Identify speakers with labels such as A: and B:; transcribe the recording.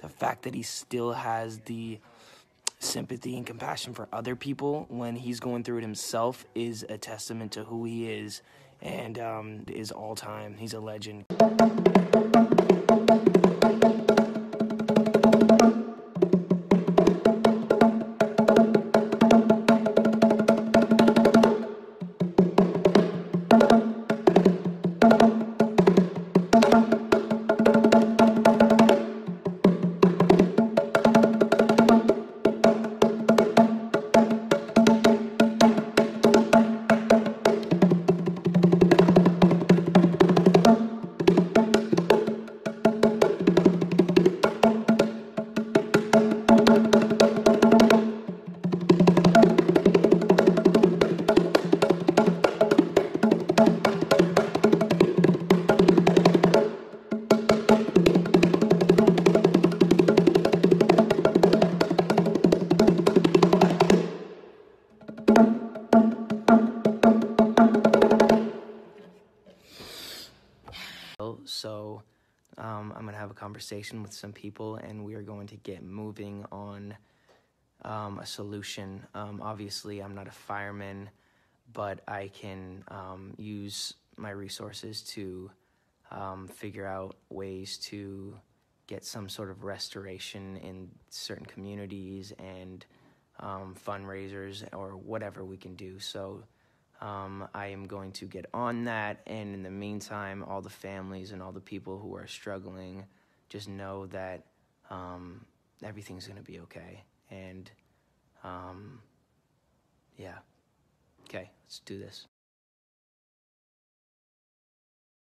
A: the fact that he still has the sympathy and compassion for other people when he's going through it himself is a testament to who he is and um, is all time. He's a legend. So um, I'm going to have a conversation with some people and we are going to get moving on um, a solution. Um, obviously, I'm not a fireman, but I can um, use my resources to um, figure out ways to get some sort of restoration in certain communities and um, fundraisers or whatever we can do. So um, I am going to get on that. And in the meantime, all the families and all the people who are struggling just know that um, everything's going to be okay. And um, yeah. Okay, let's do this.